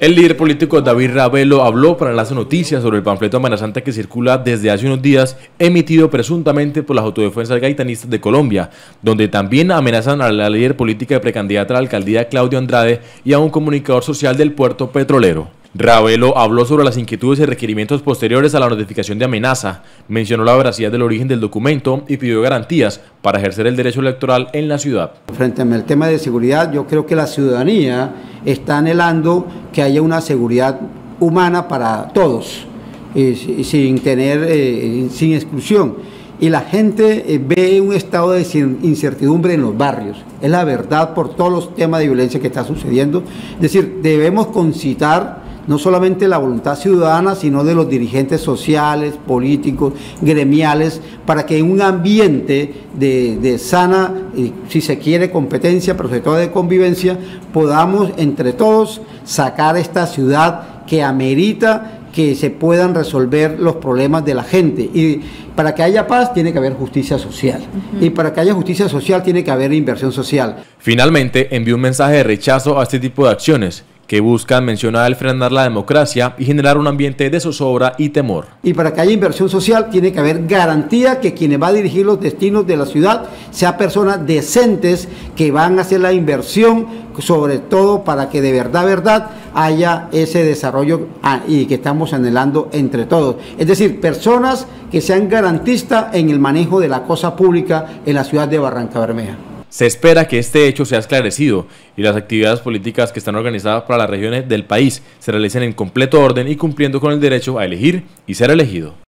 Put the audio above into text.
El líder político David Ravelo habló para las noticias sobre el panfleto amenazante que circula desde hace unos días, emitido presuntamente por las autodefensas gaitanistas de Colombia, donde también amenazan a la líder política de precandidata a la alcaldía Claudio Andrade y a un comunicador social del puerto petrolero. Ravelo habló sobre las inquietudes y requerimientos posteriores a la notificación de amenaza, mencionó la veracidad del origen del documento y pidió garantías para ejercer el derecho electoral en la ciudad. Frente al tema de seguridad, yo creo que la ciudadanía está anhelando que haya una seguridad humana para todos, sin tener, eh, sin exclusión. Y la gente eh, ve un estado de incertidumbre en los barrios. Es la verdad por todos los temas de violencia que está sucediendo. Es decir, debemos concitar no solamente la voluntad ciudadana, sino de los dirigentes sociales, políticos, gremiales, para que en un ambiente de, sana, si se quiere, competencia, pero sobre todo de convivencia, podamos entre todos sacar esta ciudad que amerita que se puedan resolver los problemas de la gente. Y para que haya paz tiene que haber justicia social. Y para que haya justicia social tiene que haber inversión social. Finalmente, envió un mensaje de rechazo a este tipo de acciones que buscan, mencionar el frenar la democracia y generar un ambiente de zozobra y temor. Y para que haya inversión social tiene que haber garantía que quienes va a dirigir los destinos de la ciudad sean personas decentes que van a hacer la inversión, sobre todo para que de verdad, verdad, haya ese desarrollo ah, y que estamos anhelando entre todos. Es decir, personas que sean garantistas en el manejo de la cosa pública en la ciudad de Barranca Bermeja. Se espera que este hecho sea esclarecido y las actividades políticas que están organizadas para las regiones del país se realicen en completo orden y cumpliendo con el derecho a elegir y ser elegido.